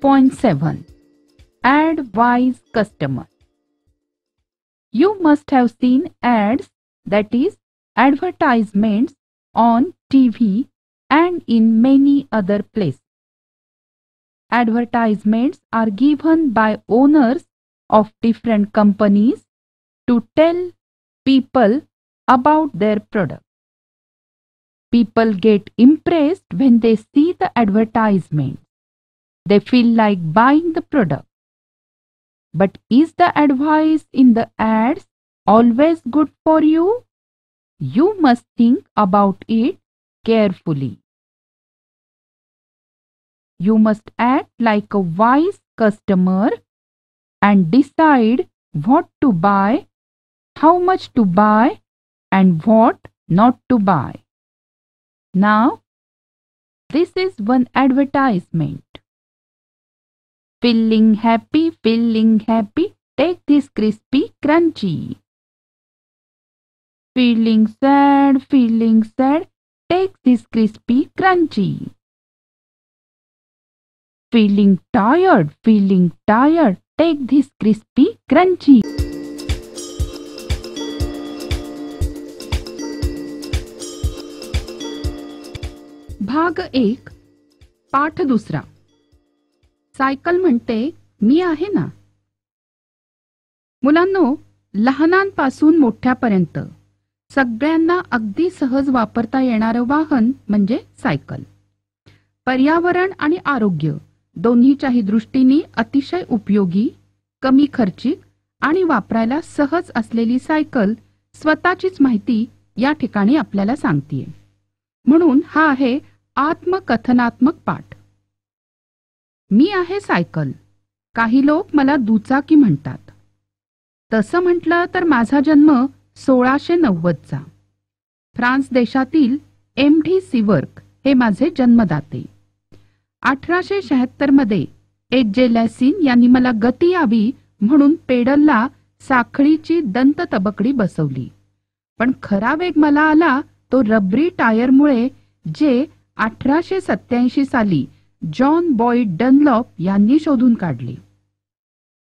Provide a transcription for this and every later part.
6.7 Ad Wise Customer You must have seen ads, that is, advertisements on TV and in many other places. Advertisements are given by owners of different companies to tell people about their product. People get impressed when they see the advertisement. They feel like buying the product. But is the advice in the ads always good for you? You must think about it carefully. You must act like a wise customer and decide what to buy, how much to buy, and what not to buy. Now, this is one advertisement. Feeling happy, feeling happy, take this crispy crunchy. Feeling sad, feeling sad, take this crispy crunchy. Feeling tired, feeling tired, take this crispy crunchy. भाग एक पाठ दुसरा cycle म्हणते मी आहे ना? मुलांनो लहानांपासून मोठ्यापर्यंत सगळ्यांना अगदी सहज वापरता येणारं वाहन म्हणजे सायकल. पर्यावरण आणि आरोग्य दोन्हीच्याही दृष्टीने अतिशय उपयोगी कमी खर्चिक आणि वापरायला सहज असलेली सायकल स्वतःचीच माहिती या ठिकाणी आपल्याला सांगतीये. म्हणून हा आहे आत्मकथनात्मक पाठ. मी आहे सायकल. काही लोक मला दुचाकी म्हणतात. तसं म्हटलं तर माझा जन्म सोळाशे नव्वदचा. फ्रान्स देशातील एम डी सिवर्क हे माझे जन्मदाते. अठराशे शहात्तरमध्ये एच जे लॅसिन यांनी मला गती यावी म्हणून पेडलला साखळीची दंत तबकडी बसवली. पण खरा वेग मला आला तो रबरी टायरमुळे जे अठराशे सत्याऐंशी साली जॉन बॉईड डनलॉप यांनी शोधून काढली.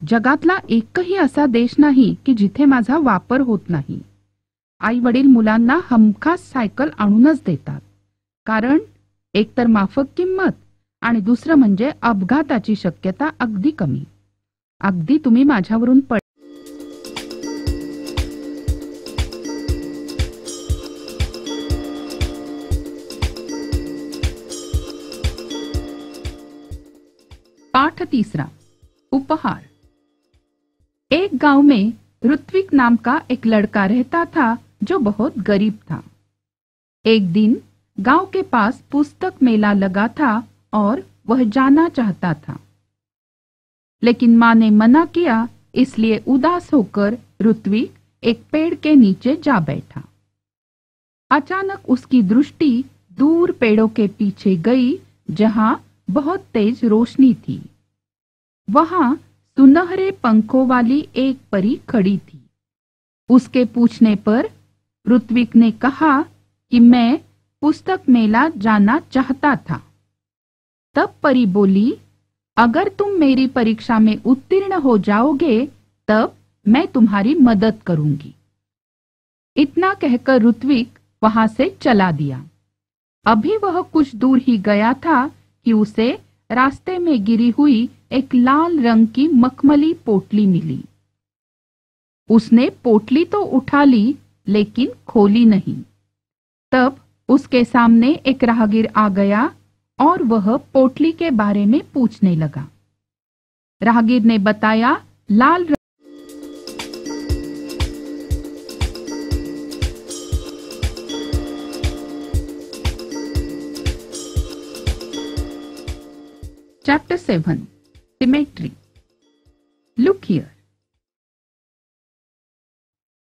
जगातला एकही असा देश नाही की जिथे माझा वापर होत नाही. आई वडील मुलांना हमखास सायकल आणूनच देतात. कारण एकतर माफक किंमत आणि दुसरं म्हणजे अपघाताची शक्यता अगदी कमी. अगदी तुम्ही माझ्यावरून पड पाठ तीसरा, उपहार। एक गाँव में ऋत्विक नाम का एक लड़का रहता था जो बहुत गरीब था। एक दिन गाँव के पास पुस्तक मेला लगा था और वह जाना चाहता था। लेकिन माँ ने मना किया, इसलिए उदास होकर ऋत्विक एक पेड़ के नीचे जा बैठा। अचानक उसकी दृष्टि दूर पेड़ों के पीछे गई, जहाँ बहुत तेज रोशनी थी। वहाँ सुनहरे पंखों वाली एक परी खड़ी थी। उसके पूछने पर ऋत्विक ने कहा कि मैं पुस्तक मेला जाना चाहता था। तब परी बोली, अगर तुम मेरी परीक्षा में उत्तीर्ण हो जाओगे, तब मैं तुम्हारी मदद करूँगी। इतना कहकर ऋत्विक वहाँ से चला दिया। अभी वह कुछ दूर ही गया था कि उसे रास्ते में गिरी हुई एक लाल रंग की मखमली पोटली मिली। उसने पोटली तो उठा ली, लेकिन खोली नहीं। तब उसके सामने एक राहगीर आ गया और वह पोटली के बारे में पूछने लगा। राहगीर ने बताया, लाल रंग Chapter 7 Symmetry Look here.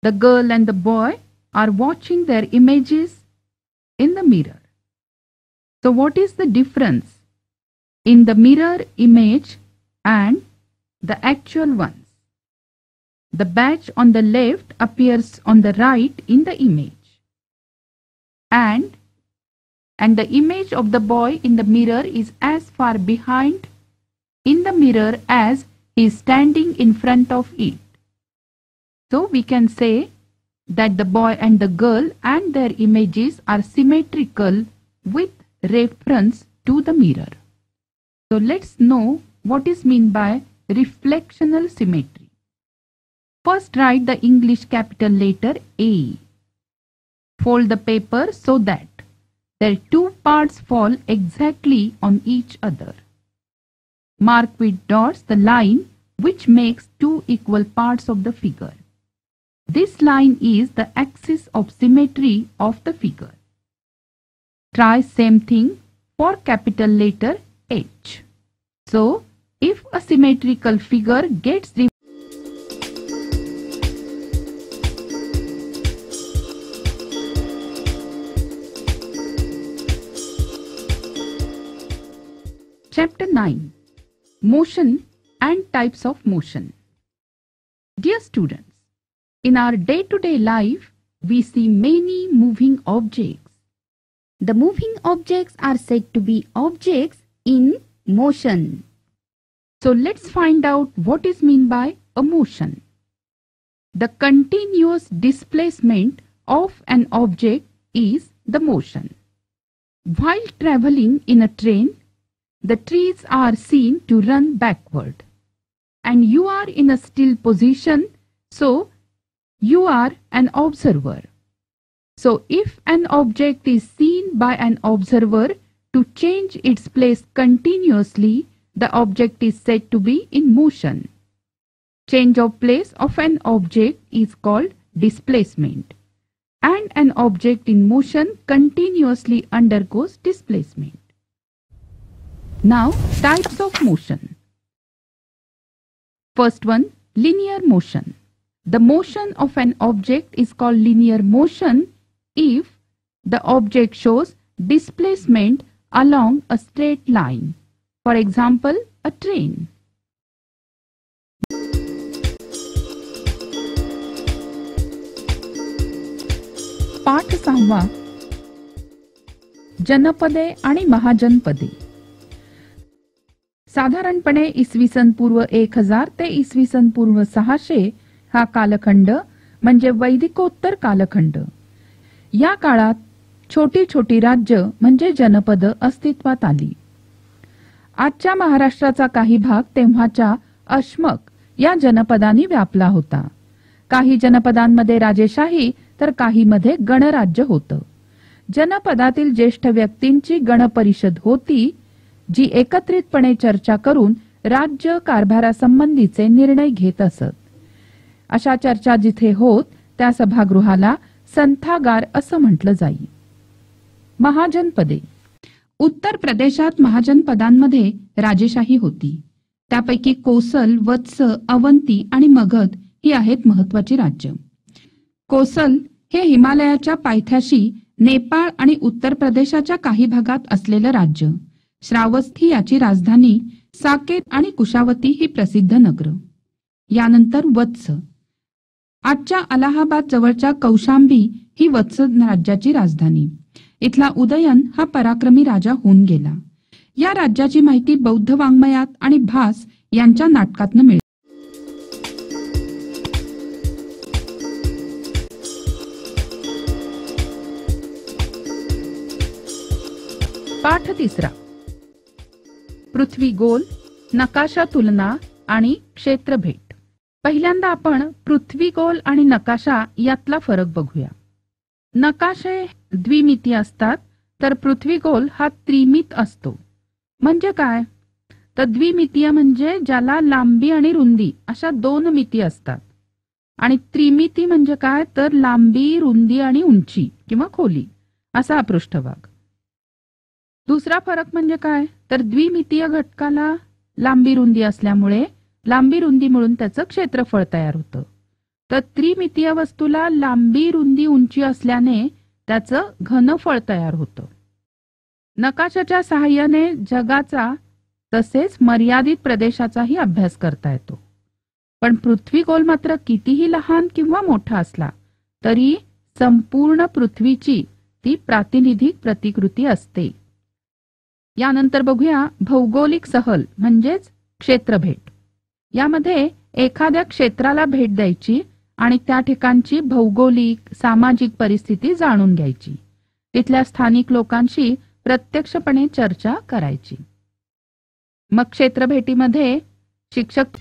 The girl and the boy are watching their images in the mirror. So, what is the difference in the mirror image and the actual ones? The badge on the left appears on the right in the image. And and the image of the boy in the mirror is as far behind in the mirror as he is standing in front of it. So we can say that the boy and the girl and their images are symmetrical with reference to the mirror. So let's know what is meant by reflectional symmetry. First write the English capital letter A. Fold the paper so that their two parts fall exactly on each other. Mark with dots the line which makes two equal parts of the figure. This line is the axis of symmetry of the figure. Try same thing for capital letter H. So, if a symmetrical figure gets the Chapter 9 Motion and Types of Motion Dear students, in our day-to-day -day life, we see many moving objects. The moving objects are said to be objects in motion. So let's find out what is mean by a motion. The continuous displacement of an object is the motion. While traveling in a train, the trees are seen to run backward. And you are in a still position, so you are an observer. So if an object is seen by an observer to change its place continuously, the object is said to be in motion. Change of place of an object is called displacement. And an object in motion continuously undergoes displacement. Now, types of motion. First one, linear motion. The motion of an object is called linear motion if the object shows displacement along a straight line. For example, a train. पाठ सहावा जनपदे आणि महाजनपदे साधारणपणे इसवी सन पूर्व एक हजार ते इसवी सन पूर्व सहाशे हा कालखंड म्हणजे वैदिकोत्तर कालखंड. या काळात छोटी छोटी राज्य म्हणजे जनपद अस्तित्वात आली. आजच्या महाराष्ट्राचा काही भाग तेव्हाच्या अश्मक या जनपदांनी व्यापला होता. काही जनपदांमध्ये राजेशाही तर काही मध्ये गणराज्य होतं. जनपदातील ज्येष्ठ व्यक्तींची गणपरिषद होती जी एकत्रितपणे चर्चा करून राज्य कारभारासंबंधीचे निर्णय घेत असत. अशा चर्चा जिथे होत त्या सभागृहाला संथागार असं म्हटलं जाई महाजनपदे. उत्तर प्रदेशात महाजनपदांमध्ये राजेशाही होती. त्यापैकी कोसल वत्स अवंती आणि मगध ही आहेत महत्वाची राज्य. कोसल हे हिमालयाच्या पायथ्याशी नेपाळ आणि उत्तर प्रदेशाच्या काही भागात असलेलं राज्य. श्रावस्थी याची राजधानी साकेत आणि कुशावती ही प्रसिद्ध नगर. यानंतर वत्स. आजच्या अलाहाबाद जवळच्या कौशांबी ही वत्स राज्याची राजधानी. इथला उदयन हा पराक्रमी राजा होऊन गेला. या राज्याची माहिती बौद्ध वाङ्मयात आणि भास यांच्या नाटकातनं मिळते. पाठ तिसरा. पृथ्वी गोल नकाशा तुलना आणि क्षेत्र भेट पहिल्यांदा आपण पृथ्वी गोल आणि नकाशा यातला फरक बघूया. नकाशे द्विमिती असतात तर पृथ्वी गोल हा त्रिमित असतो. म्हणजे काय? तर द्विमितीय म्हणजे ज्याला लांबी आणि रुंदी अशा दोन मिती असतात. आणि त्रिमिती म्हणजे काय? तर लांबी रुंदी आणि उंची किंवा खोली असा हा पृष्ठभाग. दुसरा फरक म्हणजे काय? तर द्विमितीय घटकाला लांबी रुंदी असल्यामुळे लांबी रुंदी मिळून त्याचं क्षेत्रफळ तयार होतं. तर त्रिमितीय वस्तूला लांबी रुंदी उंची असल्याने त्याचं घनफळ तयार होतं. नकाशाच्या सहाय्याने जगाचा तसेच मर्यादित प्रदेशाचाही अभ्यास करता येतो. पण पृथ्वी गोल मात्र कितीही लहान किंवा मोठा असला तरी संपूर्ण पृथ्वीची ती प्रातिनिधिक प्रतिकृती असते. यानंतर बघूया भौगोलिक सहल म्हणजेच क्षेत्रभेट. यामध्ये एखाद्या क्षेत्राला भेट द्यायची आणि त्या ठिकाणची भौगोलिक सामाजिक परिस्थिती जाणून घ्यायची. तिथल्या स्थानिक लोकांशी प्रत्यक्षपणे चर्चा करायची. मग क्षेत्रभेटीमध्ये शिक्षक